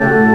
Wanna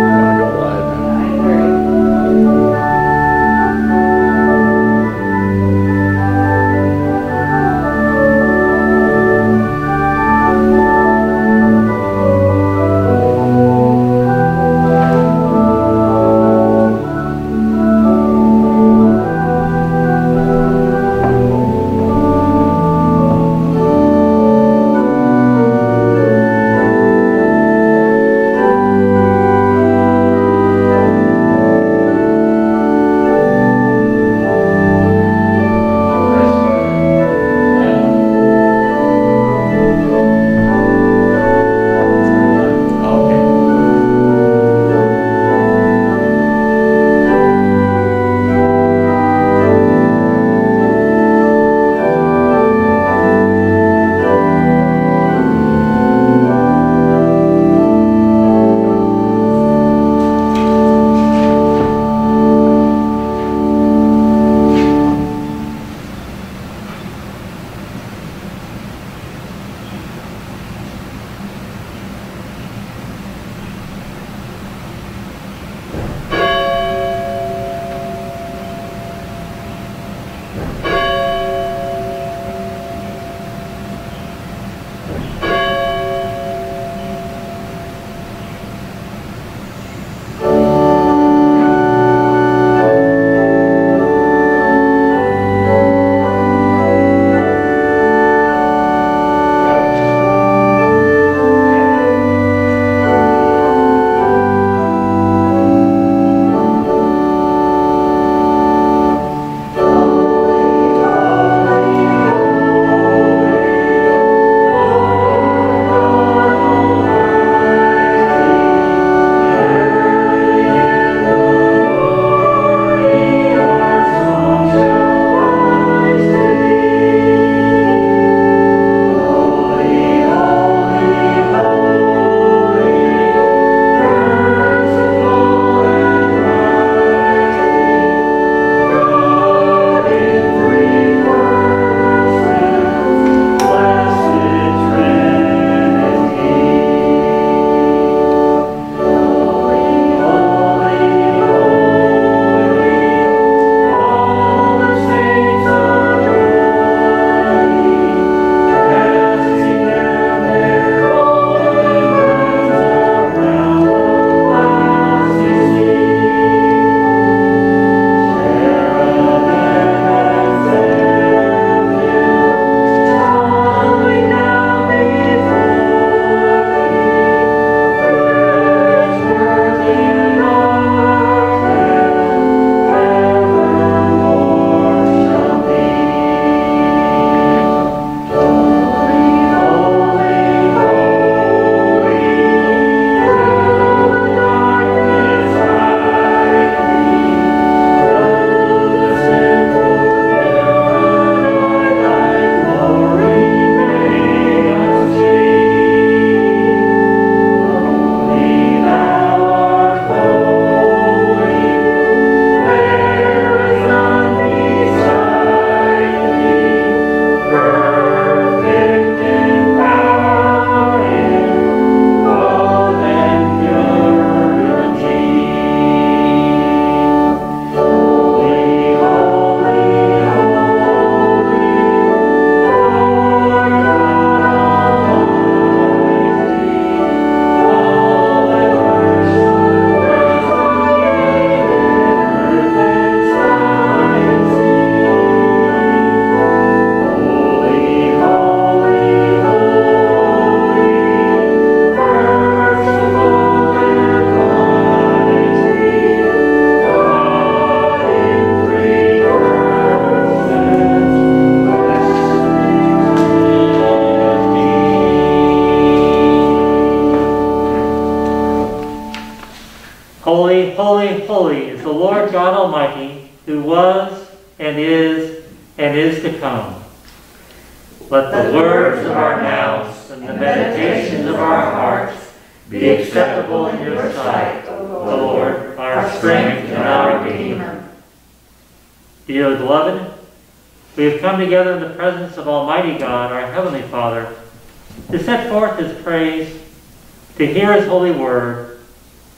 word,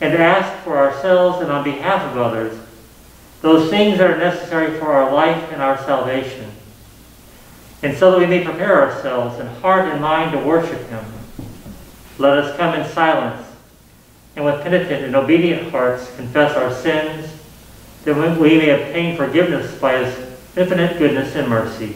and ask for ourselves and on behalf of others those things that are necessary for our life and our salvation. And so that we may prepare ourselves in heart and mind to worship Him, let us come in silence and with penitent and obedient hearts confess our sins, that we may obtain forgiveness by His infinite goodness and mercy.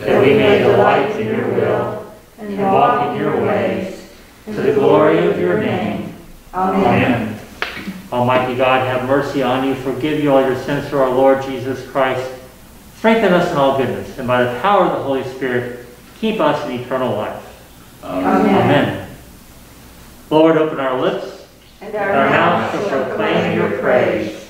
that we may delight in your will and walk in your ways, to the glory of your name. Amen. Almighty God, have mercy on you, forgive you all your sins through our Lord Jesus Christ. Strengthen us in all goodness, and by the power of the Holy Spirit, keep us in eternal life. Amen. Amen. Lord, open our lips, And and our mouths to proclaim your praise.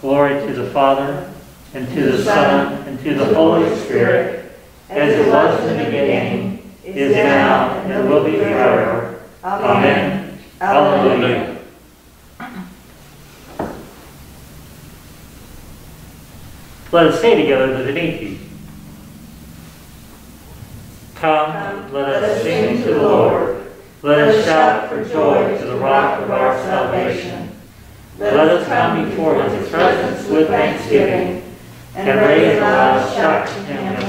Glory to the Father, and to the Son, and to the Holy Spirit, as it was in the beginning, is now, and will be forever. Amen. Hallelujah. Let us say together the Venite. Come, let us sing to the Lord. Let us shout for joy to the rock of our salvation. Let us come before his presence with thanksgiving and raise a loud shout to him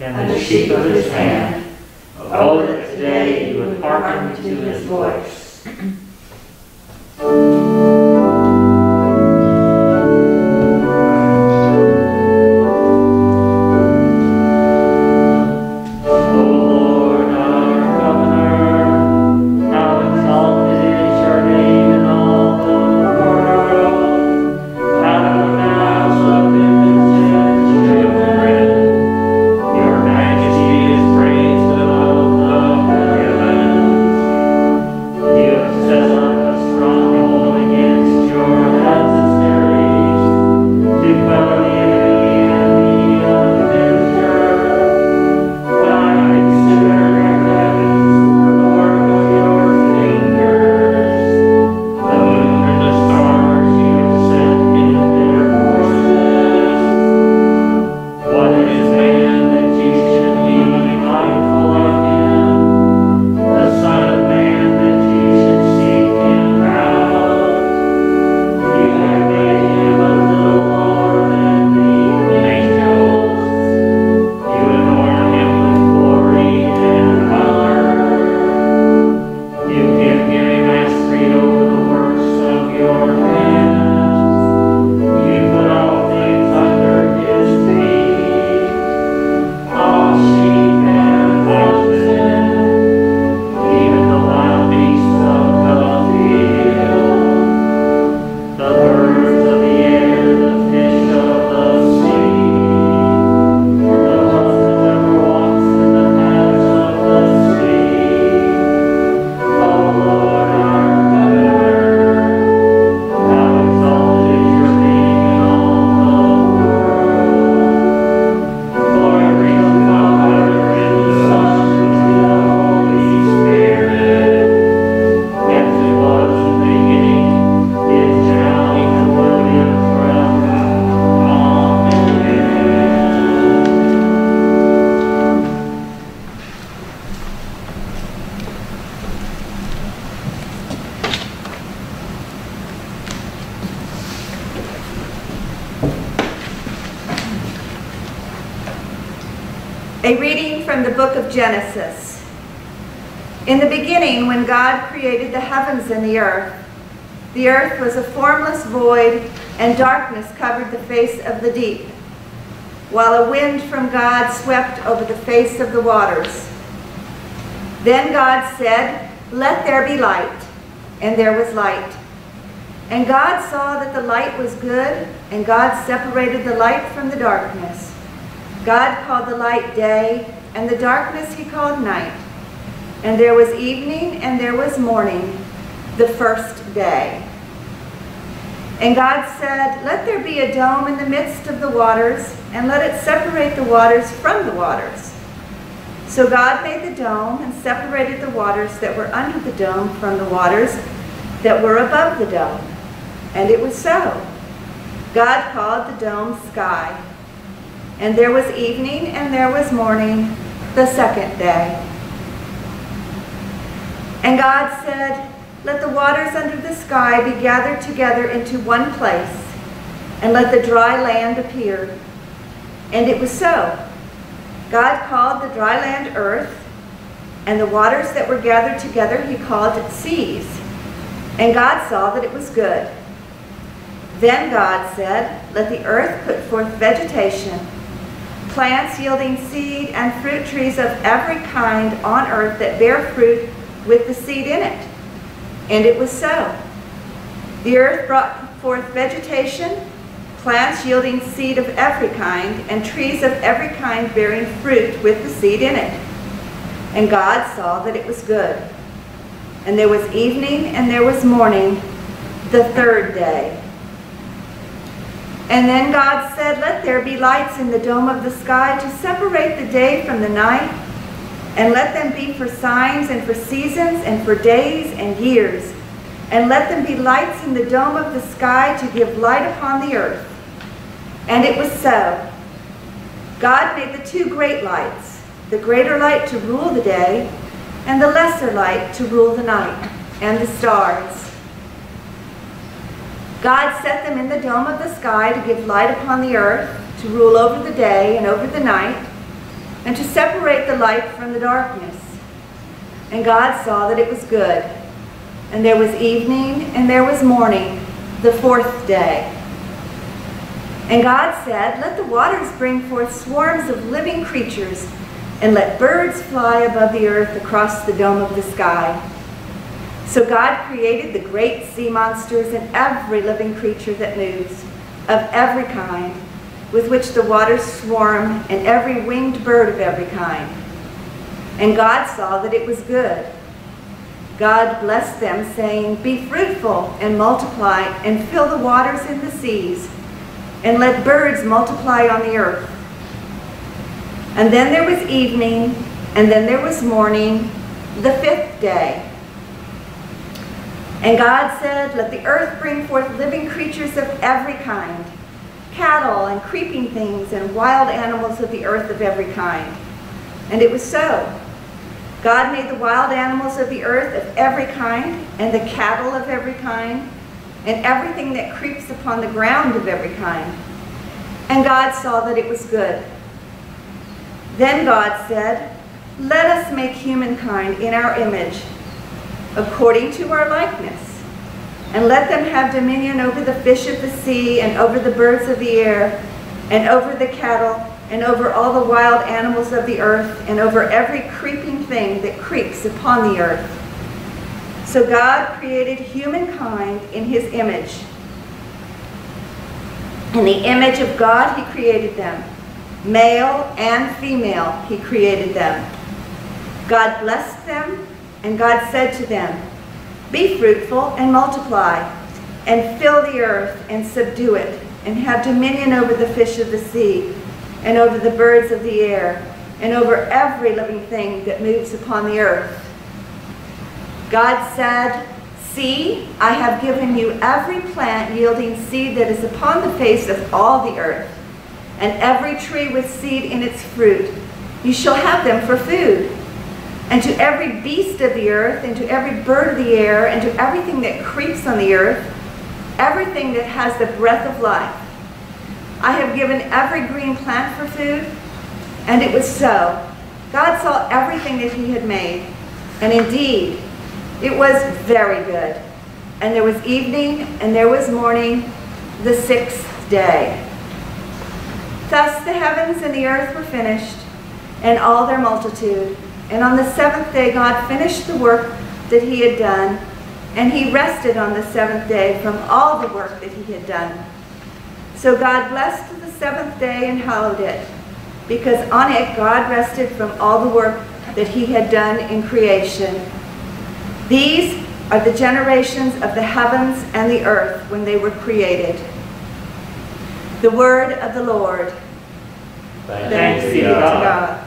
and the sheep of his hand. Oh, that today you would hearken to his voice. A reading from the book of Genesis. In the beginning, when God created the heavens and the earth, the earth was a formless void, and darkness covered the face of the deep, while a wind from God swept over the face of the waters. Then God said, Let there be light, and there was light. And God saw that the light was good, and God separated the light from the darkness. God called the light day, and the darkness he called night. And there was evening, and there was morning, the first day. And God said, Let there be a dome in the midst of the waters, and let it separate the waters from the waters. So God made the dome and separated the waters that were under the dome from the waters that were above the dome. And it was so. God called the dome sky. And there was evening and there was morning, the second day. And God said, Let the waters under the sky be gathered together into one place, and let the dry land appear. And it was so. God called the dry land earth, and the waters that were gathered together he called seas. And God saw that it was good. Then God said, Let the earth put forth vegetation, plants yielding seed, and fruit trees of every kind on earth that bear fruit with the seed in it. And it was so. The earth brought forth vegetation, plants yielding seed of every kind, and trees of every kind bearing fruit with the seed in it. And God saw that it was good. And there was evening and there was morning, the third day. And then God said, Let there be lights in the dome of the sky to separate the day from the night, and let them be for signs and for seasons and for days and years. And let them be lights in the dome of the sky to give light upon the earth. And it was so. God made the two great lights, the greater light to rule the day, and the lesser light to rule the night, and the stars. God set them in the dome of the sky to give light upon the earth, to rule over the day and over the night, and to separate the light from the darkness. And God saw that it was good. And there was evening and there was morning, the fourth day. And God said, Let the waters bring forth swarms of living creatures, and let birds fly above the earth across the dome of the sky. So God created the great sea monsters and every living creature that moves, of every kind, with which the waters swarm, and every winged bird of every kind. And God saw that it was good. God blessed them, saying, Be fruitful and multiply, and fill the waters in the seas, and let birds multiply on the earth. And then there was evening, and then there was morning, the fifth day. And God said, Let the earth bring forth living creatures of every kind, cattle and creeping things and wild animals of the earth of every kind. And it was so. God made the wild animals of the earth of every kind, and the cattle of every kind, and everything that creeps upon the ground of every kind. And God saw that it was good. Then God said, Let us make humankind in our image according to our likeness. And let them have dominion over the fish of the sea, and over the birds of the air, and over the cattle, and over all the wild animals of the earth, and over every creeping thing that creeps upon the earth. So God created humankind in his image. In the image of God he created them. Male and female he created them. God blessed them and God said to them, Be fruitful and multiply, and fill the earth and subdue it, and have dominion over the fish of the sea, and over the birds of the air, and over every living thing that moves upon the earth. God said, See, I have given you every plant yielding seed that is upon the face of all the earth, and every tree with seed in its fruit. You shall have them for food and to every beast of the earth, and to every bird of the air, and to everything that creeps on the earth, everything that has the breath of life. I have given every green plant for food, And it was so. God saw everything that he had made, and indeed, it was very good. And there was evening, and there was morning, the sixth day. Thus the heavens and the earth were finished, and all their multitude. And on the seventh day God finished the work that he had done, and he rested on the seventh day from all the work that he had done. So God blessed the seventh day and hallowed it, because on it God rested from all the work that he had done in creation. These are the generations of the heavens and the earth when they were created. The word of the Lord. Thanks be to To God.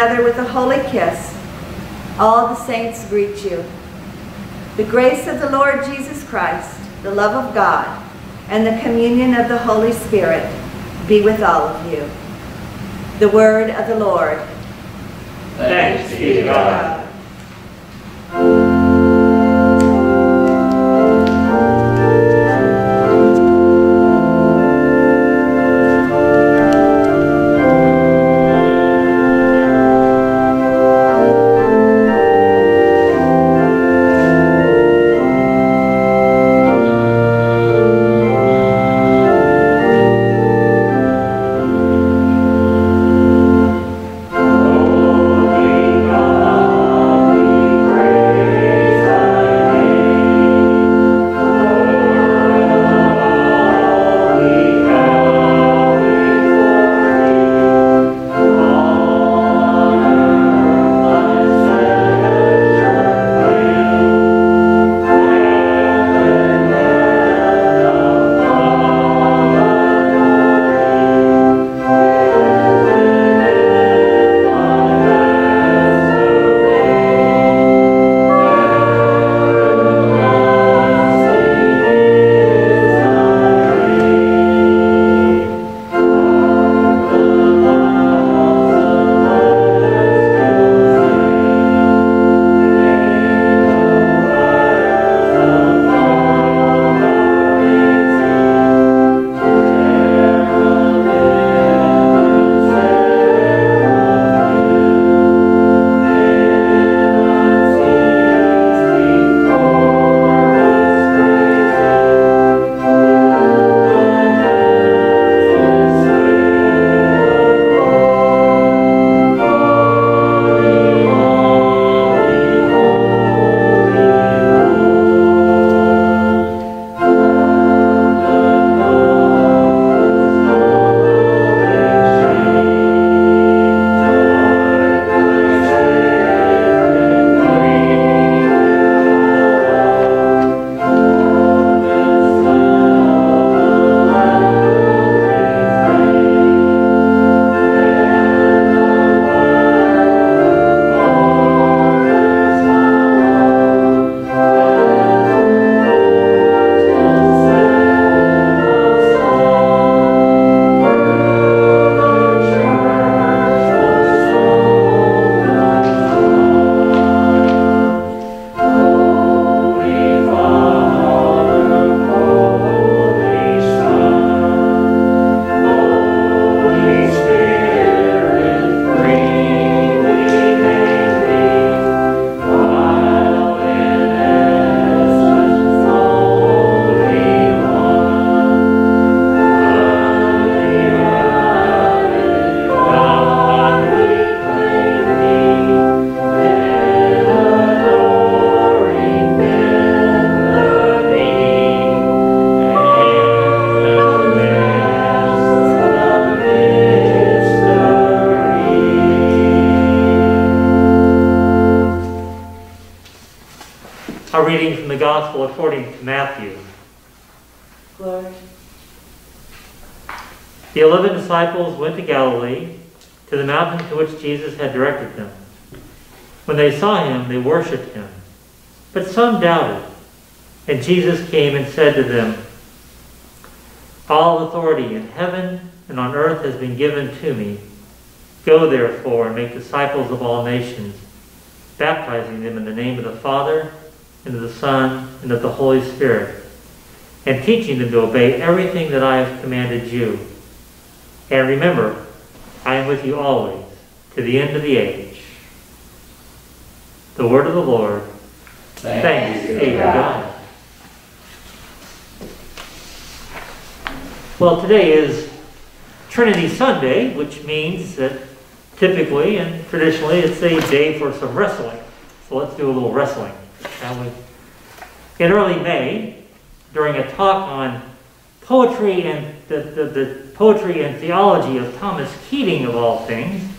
Another with a holy kiss. All the saints greet you. The grace of the Lord Jesus Christ, the love of God, and the communion of the Holy Spirit be with all of you. The word of the Lord. Jesus had directed them. When they saw him, they worshipped him. But some doubted. And Jesus came and said to them, All authority in heaven and on earth has been given to me. Go therefore and make disciples of all nations, baptizing them in the name of the Father, and of the Son, and of the Holy Spirit, and teaching them to obey everything that I have commanded you. And remember, I am with you always, to the end of the age. The word of the Lord. Thanks be to God. Well, today is Trinity Sunday, which means that typically and traditionally it's a day for some wrestling. So let's do a little wrestling, shall we? In early May, during a talk on poetry and the, the, the poetry and theology of Thomas Keating, of all things,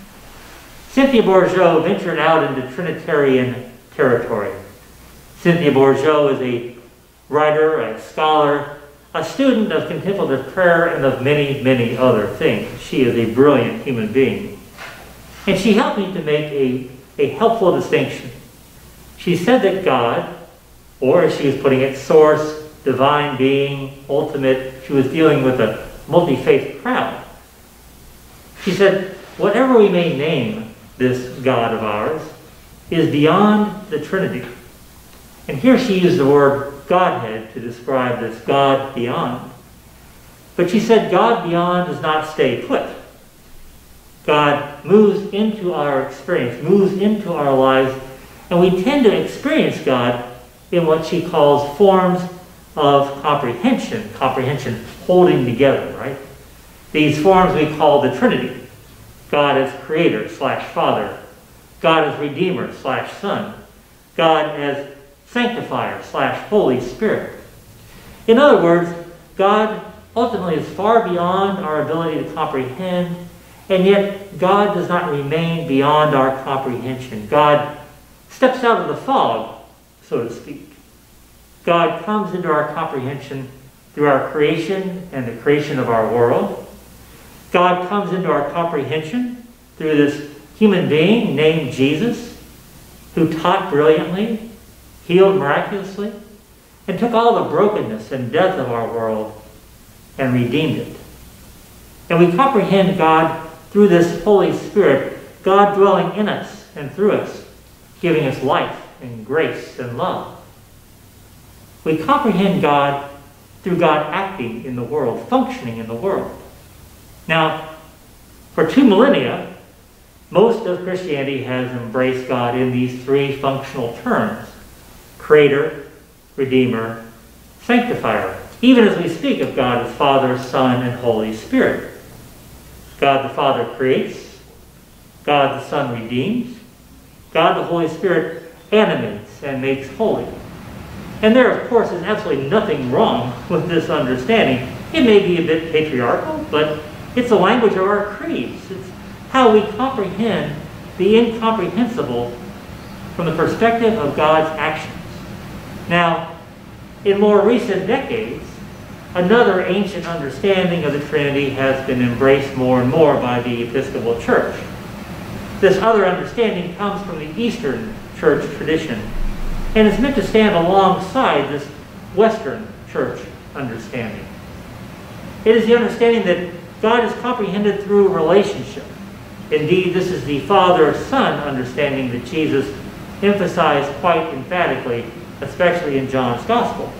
Cynthia Bourgeault ventured out into Trinitarian territory. Cynthia Bourgeault is a writer, a scholar, a student of contemplative prayer, and of many, many other things. She is a brilliant human being. And she helped me to make a, a helpful distinction. She said that God, or as she was putting it, source, divine being, ultimate, she was dealing with a multi-faith crowd. She said, whatever we may name this God of ours is beyond the Trinity. And here she used the word Godhead to describe this God beyond. But she said God beyond does not stay put. God moves into our experience, moves into our lives, and we tend to experience God in what she calls forms of comprehension, comprehension holding together, right? These forms we call the Trinity. God as creator slash father, God as redeemer slash son, God as sanctifier slash Holy Spirit. In other words, God ultimately is far beyond our ability to comprehend, and yet God does not remain beyond our comprehension. God steps out of the fog, so to speak. God comes into our comprehension through our creation and the creation of our world. God comes into our comprehension through this human being named Jesus, who taught brilliantly, healed miraculously, and took all the brokenness and death of our world and redeemed it. And we comprehend God through this Holy Spirit, God dwelling in us and through us, giving us life and grace and love. We comprehend God through God acting in the world, functioning in the world. Now, for two millennia, most of Christianity has embraced God in these three functional terms Creator, Redeemer, Sanctifier, even as we speak of God as Father, Son, and Holy Spirit. God the Father creates, God the Son redeems, God the Holy Spirit animates and makes holy. And there, of course, is absolutely nothing wrong with this understanding. It may be a bit patriarchal, but it's the language of our creeds. It's how we comprehend the incomprehensible from the perspective of God's actions. Now, in more recent decades, another ancient understanding of the Trinity has been embraced more and more by the Episcopal Church. This other understanding comes from the Eastern Church tradition and is meant to stand alongside this Western church understanding. It is the understanding that God is comprehended through relationship. Indeed, this is the Father-Son understanding that Jesus emphasized quite emphatically, especially in John's Gospel.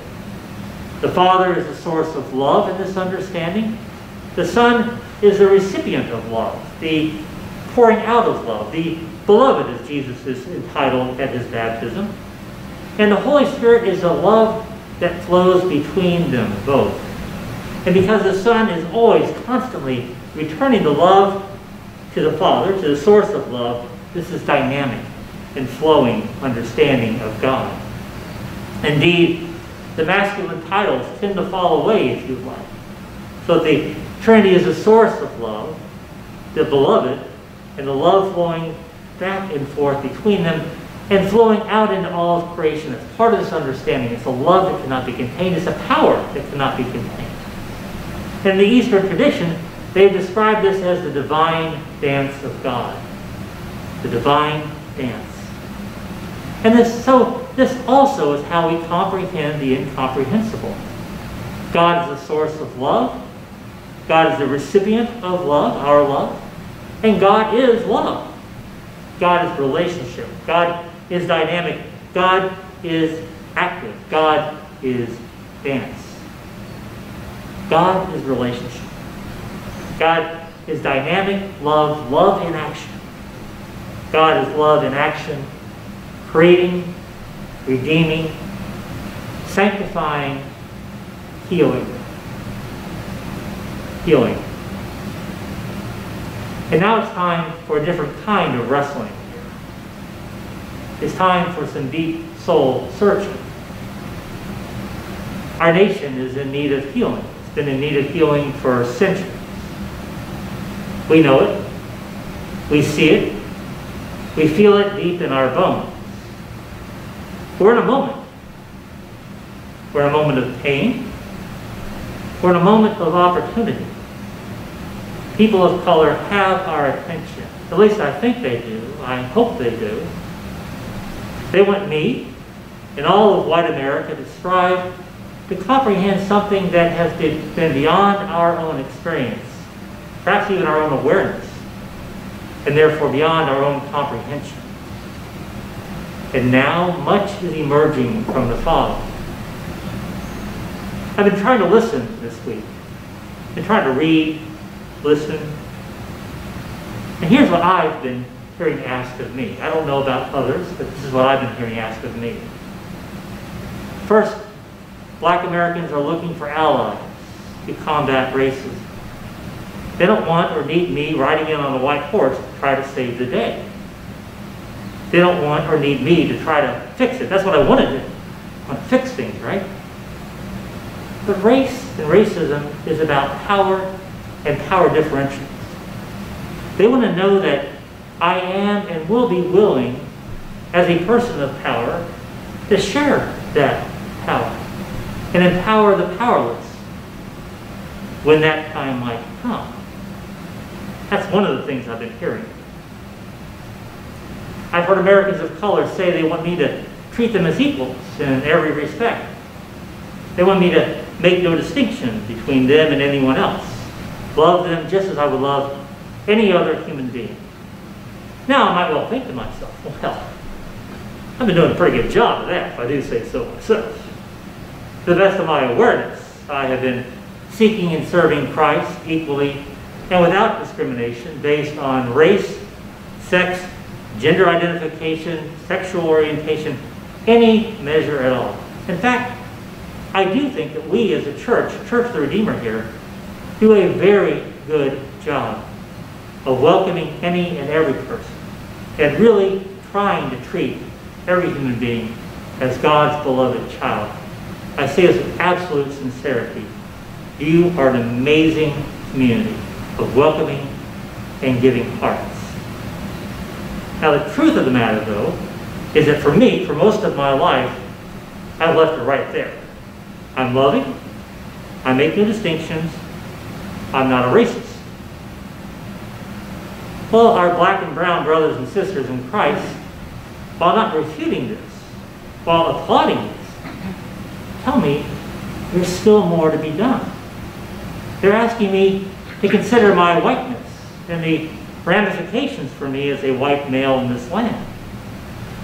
The Father is the source of love in this understanding. The Son is the recipient of love, the pouring out of love, the beloved, as Jesus is entitled at his baptism. And the Holy Spirit is a love that flows between them both. And because the Son is always constantly returning the love to the Father, to the source of love, this is dynamic and flowing understanding of God. Indeed, the masculine titles tend to fall away, if you like. So the Trinity is a source of love, the beloved, and the love flowing back and forth between them and flowing out into all of creation. It's part of this understanding. It's a love that cannot be contained. It's a power that cannot be contained. In the Eastern tradition, they describe this as the divine dance of God. The divine dance. And this, so this also is how we comprehend the incomprehensible. God is the source of love. God is the recipient of love, our love. And God is love. God is relationship. God is dynamic. God is active. God is dance. God is relationship. God is dynamic, love, love in action. God is love in action, creating, redeeming, sanctifying, healing. Healing. And now it's time for a different kind of wrestling. It's time for some deep soul searching. Our nation is in need of healing. Been in need of healing for centuries. We know it. We see it. We feel it deep in our bones. We're in a moment. We're in a moment of pain. We're in a moment of opportunity. People of color have our attention. At least I think they do. I hope they do. They want me and all of white America to strive to comprehend something that has been beyond our own experience, perhaps even our own awareness, and therefore beyond our own comprehension. And now much is emerging from the fog. I've been trying to listen this week. I've been trying to read, listen. And here's what I've been hearing asked of me. I don't know about others, but this is what I've been hearing asked of me. First, black Americans are looking for allies to combat racism. They don't want or need me riding in on a white horse to try to save the day. They don't want or need me to try to fix it. That's what I want to do. I want to fix things, right? But race and racism is about power and power differentials. They want to know that I am and will be willing, as a person of power, to share that power and empower the powerless when that time might come. That's one of the things I've been hearing. I've heard Americans of color say they want me to treat them as equals in every respect. They want me to make no distinction between them and anyone else. Love them just as I would love any other human being. Now, I might well think to myself, well, I've been doing a pretty good job of that, if I do say so myself. To the best of my awareness, I have been seeking and serving Christ equally and without discrimination based on race, sex, gender identification, sexual orientation, any measure at all. In fact, I do think that we as a church, Church the Redeemer here, do a very good job of welcoming any and every person and really trying to treat every human being as God's beloved child. I say this with absolute sincerity. You are an amazing community of welcoming and giving hearts. Now the truth of the matter, though, is that for me, for most of my life, I've left it right there. I'm loving, I make no distinctions, I'm not a racist. Well, our black and brown brothers and sisters in Christ, while not refuting this, while applauding this, tell me there's still more to be done. They're asking me to consider my whiteness and the ramifications for me as a white male in this land.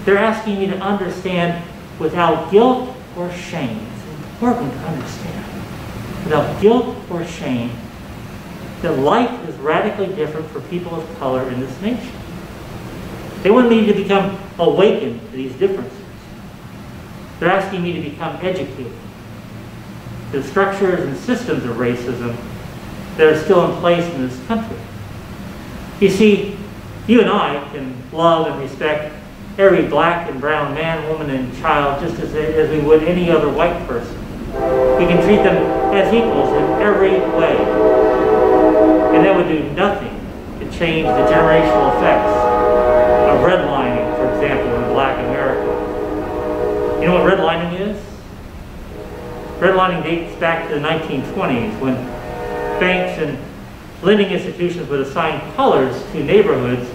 They're asking me to understand without guilt or shame. It's important to understand. Without guilt or shame, that life is radically different for people of color in this nation. They want me to become awakened to these differences. They're asking me to become educated. The structures and systems of racism that are still in place in this country. You see, you and I can love and respect every black and brown man, woman, and child just as, as we would any other white person. We can treat them as equals in every way. And that would do nothing to change the generational effects of redlining, for example, Redlining is? Redlining dates back to the 1920s when banks and lending institutions would assign colors to neighborhoods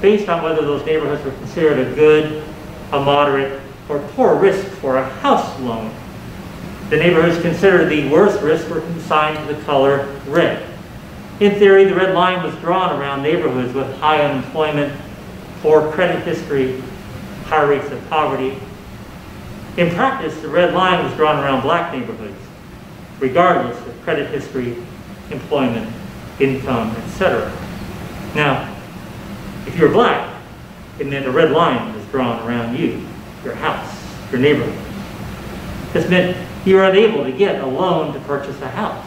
based on whether those neighborhoods were considered a good, a moderate, or poor risk for a house loan. The neighborhoods considered the worst risk were consigned to the color red. In theory, the red line was drawn around neighborhoods with high unemployment, poor credit history, high rates of poverty. In practice, the red line was drawn around black neighborhoods, regardless of credit history, employment, income, etc. Now, if you're black, it meant a red line was drawn around you, your house, your neighborhood. This meant you were unable to get a loan to purchase a house.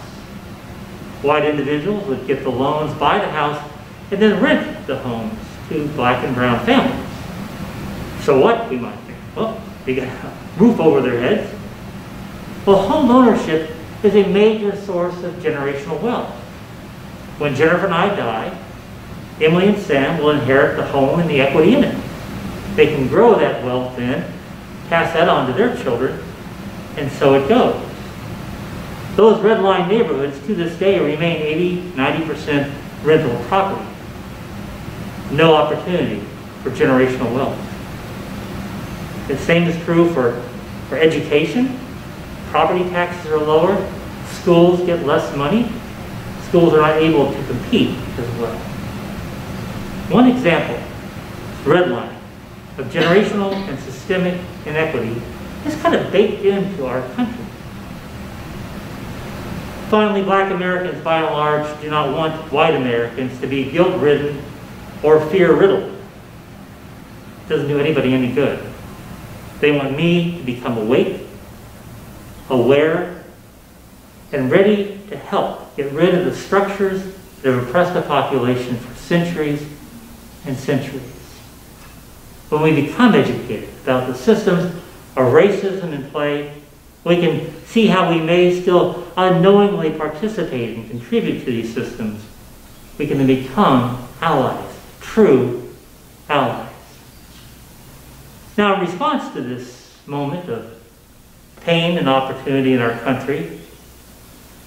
White individuals would get the loans, buy the house, and then rent the homes to black and brown families. So what, we might think? Well, they got a roof over their heads. Well, home ownership is a major source of generational wealth. When Jennifer and I die, Emily and Sam will inherit the home and the equity in it. They can grow that wealth then, pass that on to their children, and so it goes. Those red line neighborhoods to this day remain 80, 90% rental property. No opportunity for generational wealth. The same is true for, for education. Property taxes are lower. Schools get less money. Schools are not able to compete as well. One example, redlining, of generational and systemic inequity is kind of baked into our country. Finally, black Americans, by and large, do not want white Americans to be guilt-ridden or fear-riddled. It doesn't do anybody any good. They want me to become awake, aware, and ready to help get rid of the structures that have oppressed the population for centuries and centuries. When we become educated about the systems of racism in play, we can see how we may still unknowingly participate and contribute to these systems. We can then become allies, true allies. Now, in response to this moment of pain and opportunity in our country,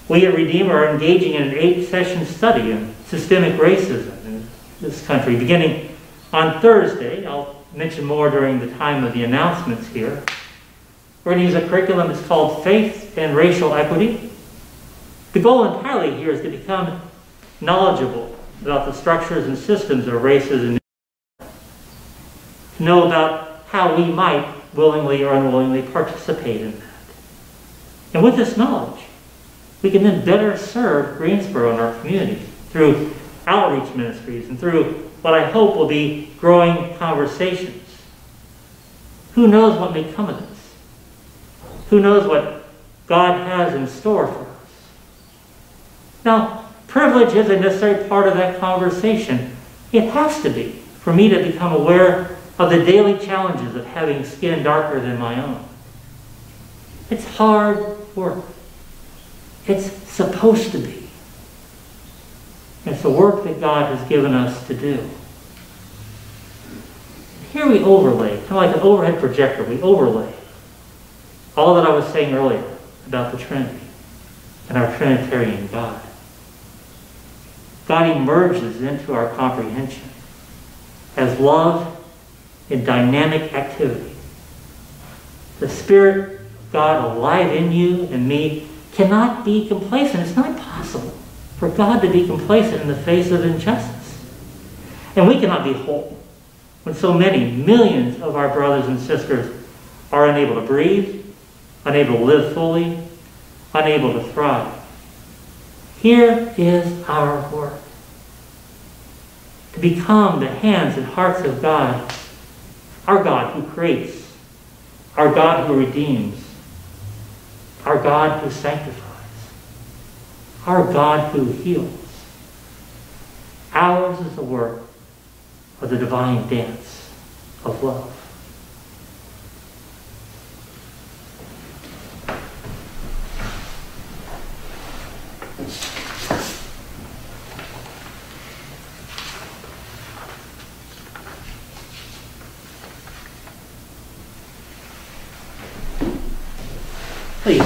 we at Redeemer are engaging in an eight-session study on systemic racism in this country, beginning on Thursday. I'll mention more during the time of the announcements here. We're going to use a curriculum that's called Faith and Racial Equity. The goal entirely here is to become knowledgeable about the structures and systems of racism, to know about how we might willingly or unwillingly participate in that. And with this knowledge, we can then better serve Greensboro and our community through outreach ministries and through what I hope will be growing conversations. Who knows what may come of this? Who knows what God has in store for us? Now, privilege is a necessary part of that conversation. It has to be for me to become aware of the daily challenges of having skin darker than my own. It's hard work. It's supposed to be. It's the work that God has given us to do. Here we overlay, kind of like an overhead projector, we overlay all that I was saying earlier about the Trinity and our Trinitarian God. God emerges into our comprehension as love in dynamic activity. The Spirit of God alive in you and me cannot be complacent. It's not possible for God to be complacent in the face of injustice. And we cannot be whole when so many millions of our brothers and sisters are unable to breathe, unable to live fully, unable to thrive. Here is our work. To become the hands and hearts of God our God who creates, our God who redeems, our God who sanctifies, our God who heals. Ours is the work of the divine dance of love.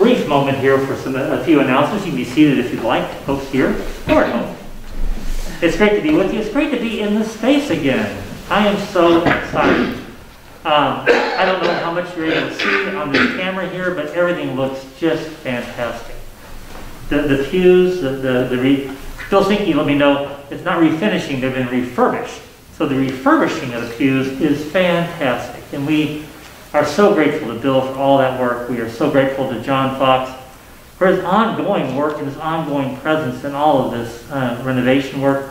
brief moment here for some, a few announcements. You can be seated if you'd like, folks here or at home. It's great to be with you. It's great to be in this space again. I am so excited. Um, I don't know how much you're able to see on this camera here, but everything looks just fantastic. The, the pews, the, the, the re, Phil let me know, it's not refinishing, they've been refurbished. So the refurbishing of the pews is fantastic. And we are so grateful to Bill for all that work. We are so grateful to John Fox for his ongoing work and his ongoing presence in all of this uh, renovation work.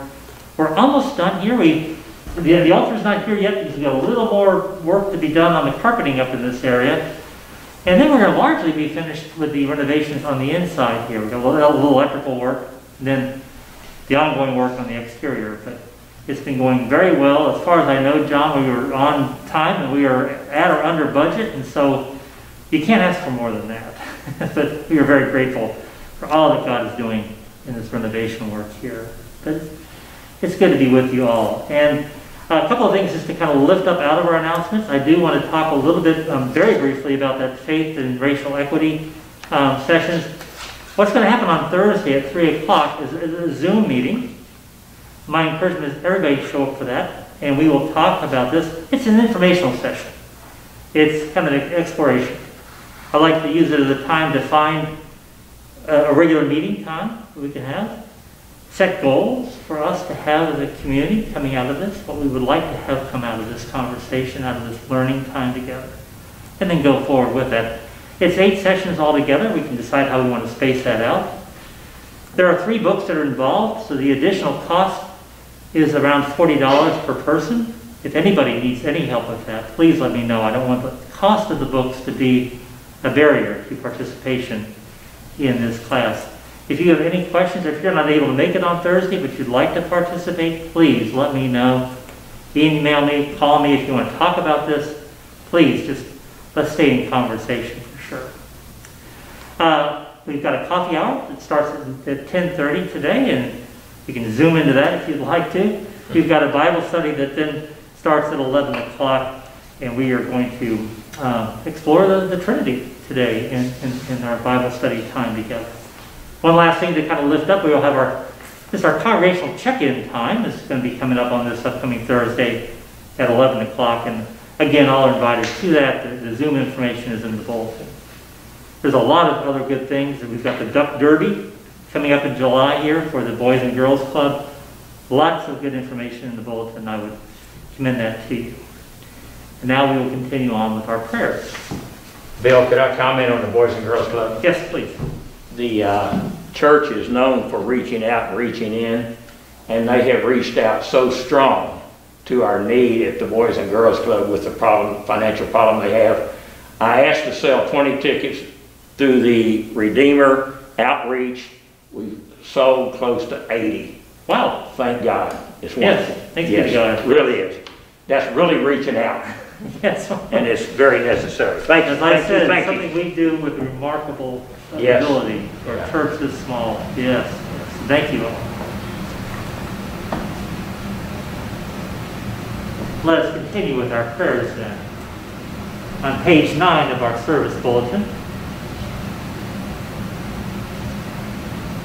We're almost done here. We, the, the altar's not here yet because we've got a little more work to be done on the carpeting up in this area. And then we're going to largely be finished with the renovations on the inside here. We've got a little, a little electrical work, and then the ongoing work on the exterior. But it's been going very well. As far as I know, John, we were on time and we are at or under budget, and so you can't ask for more than that. but we are very grateful for all that God is doing in this renovation work here. But it's good to be with you all. And a couple of things just to kind of lift up out of our announcements. I do want to talk a little bit, um, very briefly, about that faith and racial equity um, sessions. What's going to happen on Thursday at 3 o'clock is, is a Zoom meeting. My encouragement is everybody show up for that, and we will talk about this. It's an informational session. It's kind of an exploration. I like to use it as a time to find a, regular meeting time that we can have set goals for us to have as a community coming out of this, what we would like to have come out of this conversation, out of this learning time together, and then go forward with that. It's eight sessions altogether. We can decide how we want to space that out. There are three books that are involved, so the additional cost is around $40 per person. If anybody needs any help with that, please let me know. I don't want the cost of the books to be a barrier to participation in this class. If you have any questions, if you're not able to make it on Thursday, but you'd like to participate, please let me know. Email me, call me if you want to talk about this. Please, just let's stay in conversation for sure. Uh, we've got a coffee hour that starts at 10.30 today, and you can zoom into that if you'd like to. We've got a Bible study that then starts at 11 o'clock, and we are going to uh, explore the, the Trinity today in, in, in our Bible study time together. One last thing to kind of lift up, we will have our, this our congregational check-in time. This is going to be coming up on this upcoming Thursday at 11 o'clock. And again, all are invited to that. The, the, Zoom information is in the bulletin. There's a lot of other good things. We've got the Duck Derby coming up in July here for the Boys and Girls Club. Lots of good information in the bulletin. I would commend that to you. And now we will continue on with our prayers. Bill, could I comment on the Boys and Girls Club? Yes, please the uh, church is known for reaching out and reaching in, and they have reached out so strong to our need at the Boys and Girls Club with the problem, financial problem they have. I asked to sell 20 tickets through the Redeemer outreach. We sold close to 80. Wow. Thank God. It's wonderful. Yes, thank yes, God. It really is. That's really reaching out. yes. And it's very necessary. Thank you. As I said, you, thank something you. we do with remarkable yes. ability for a church this small. Yes. yes. Thank you all. Let us continue with our prayers then. On page 9 of our service bulletin,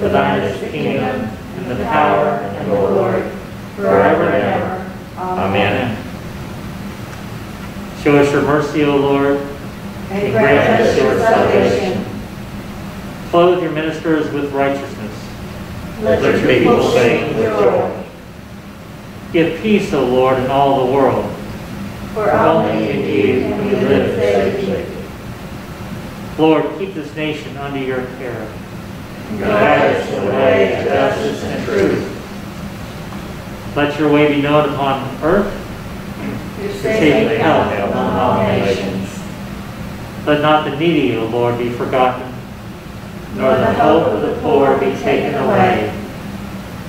For thine is the kingdom, and the power, and the glory, forever and ever. Amen. Show us your mercy, O Lord, And grant us your salvation. Clothe your ministers with righteousness. Let your people sing with joy. Give peace, O Lord, in all the world. For only in you can we live safely. Lord, keep this nation under your care. Guide us in the way of justice and truth. Let your way be known upon earth. Your saving health among all nations. Let not the needy, O Lord, be forgotten, nor the hope of the poor be taken away.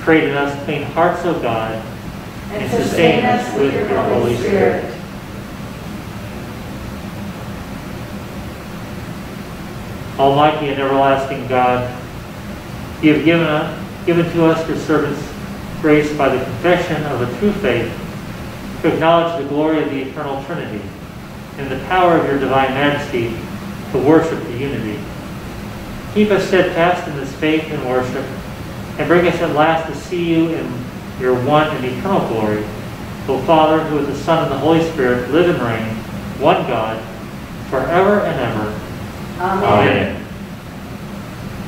Create in us clean hearts, O God, And sustain us with your Holy Spirit. Almighty and everlasting God, you have given, us, given to us, your servants, grace by the confession of a true faith to acknowledge the glory of the eternal Trinity and the power of your divine majesty to worship the unity. Keep us steadfast in this faith and worship and bring us at last to see you in your one and eternal glory. O Father, who is the Son and the Holy Spirit live and reign, one God, forever and ever. Amen.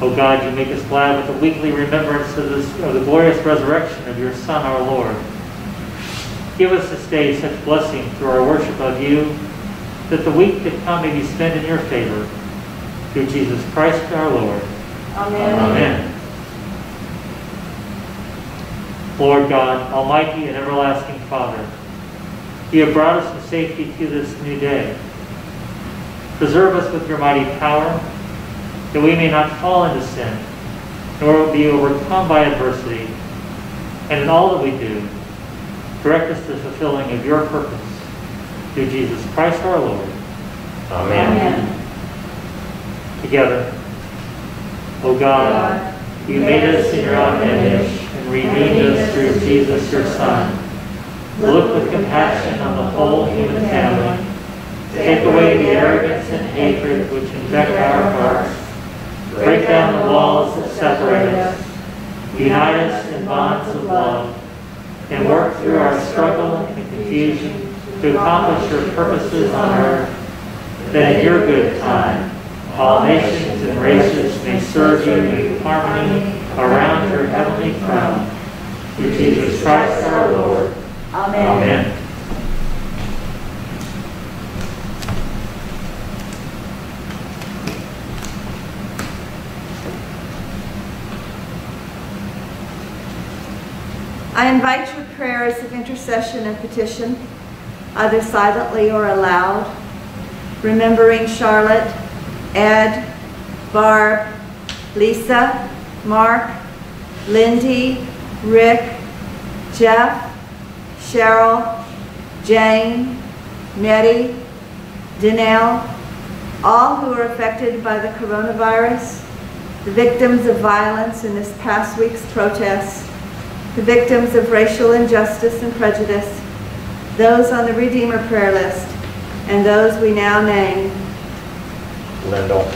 O God, you make us glad with the weekly remembrance of, this, of the glorious resurrection of your Son, our Lord. Give us this day such blessing through our worship of you, that the week to come may be spent in your favor. Through Jesus Christ our Lord. Amen. Lord God, Almighty and everlasting Father, you have brought us in safety to this new day. Preserve us with your mighty power, that we may not fall into sin, nor be overcome by adversity, and in all that we do, direct us to the fulfilling of your purpose. Through Jesus Christ our Lord. Amen. Together. O God, you made us in your own image and redeemed us through Jesus your Son. Look with compassion on the whole human family. Take away the arrogance and hatred which infect our hearts. Break down the walls that separate us. Unite us in bonds of love. And work through our struggle and confusion to accomplish your purposes on earth. That in your good time, all nations and races may serve you in harmony around your heavenly throne. Through Jesus Christ our Lord. Amen. I invite your prayers of intercession and petition, either silently or aloud, remembering Charlotte, Ed, Barb, Lisa, Mark, Lindy, Rick, Jeff, Cheryl, Jane, Nettie, Danelle, all who are affected by the coronavirus, the victims of violence in this past week's protests, the victims of racial injustice and prejudice, those on the Redeemer prayer list, and those we now name. Lyndall.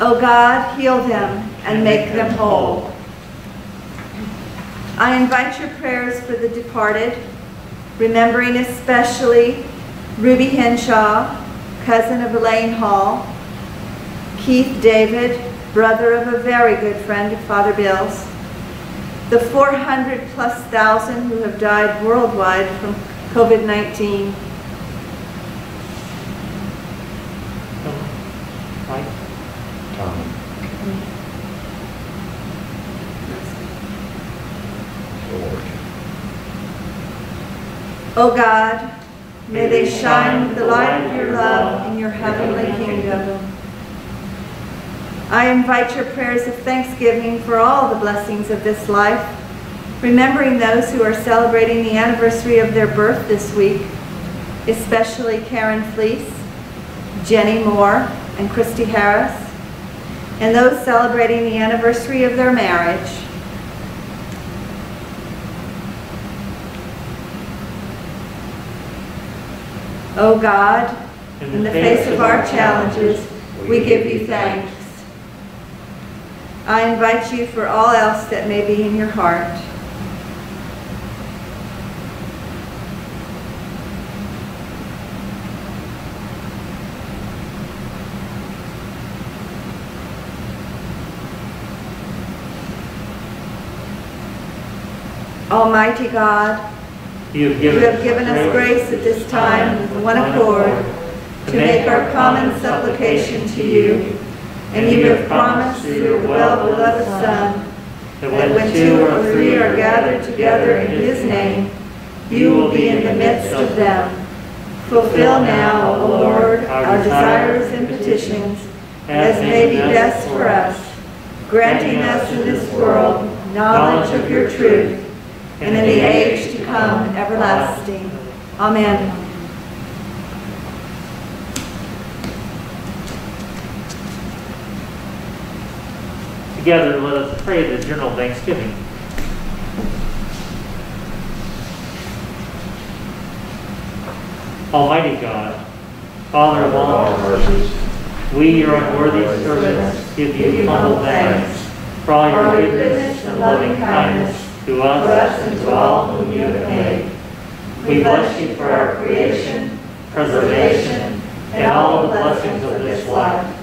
O God, heal them and make them whole. I invite your prayers for the departed, remembering especially Ruby Henshaw, cousin of Elaine Hall, Keith David, brother of a very good friend of Father Bill's, the 400 plus thousand who have died worldwide from COVID-19, O God, may they shine with the light of your love in your heavenly kingdom. I invite your prayers of thanksgiving for all the blessings of this life, remembering those who are celebrating the anniversary of their birth this week, especially Karen Fleece, Jenny Moore, and Christy Harris, and those celebrating the anniversary of their marriage. O God, in the face of our challenges, we give you thanks. I invite you for all else that may be in your heart. Almighty God, You have you given have given us grace at this time with one accord to make our common supplication to you, and you have promised through your well-beloved Son that that when two or three are gathered together in his name, you will be in the midst of them. Fulfill now, O Lord, our desires and petitions, as may be best for us, granting us in this world knowledge of your truth, and in the age to come everlasting. Amen. Together, let us pray the general thanksgiving. Almighty God, Father of all mercies, we, your unworthy servants, give you humble thanks for all your goodness and loving kindness to us and to all whom you have made. We bless you for our creation, preservation, and all the blessings of this life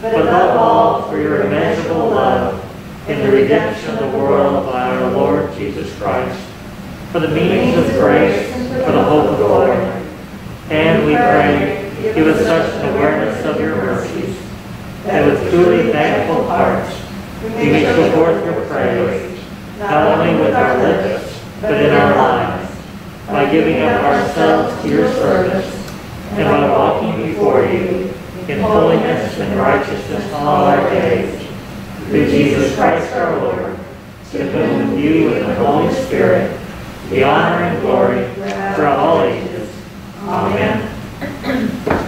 but above all for your immeasurable love in the redemption of the world by our Lord Jesus Christ, for the means of grace, for the hope of glory. And we pray, give us such an awareness of your mercies, that with truly thankful hearts, we may show forth your praise, not only with our lips, but in our lives, by giving up ourselves to your service, and by walking before you in holiness and righteousness all our days. Through Jesus Christ our Lord, to whom with you and the Holy Spirit be honor and glory for all ages. Amen.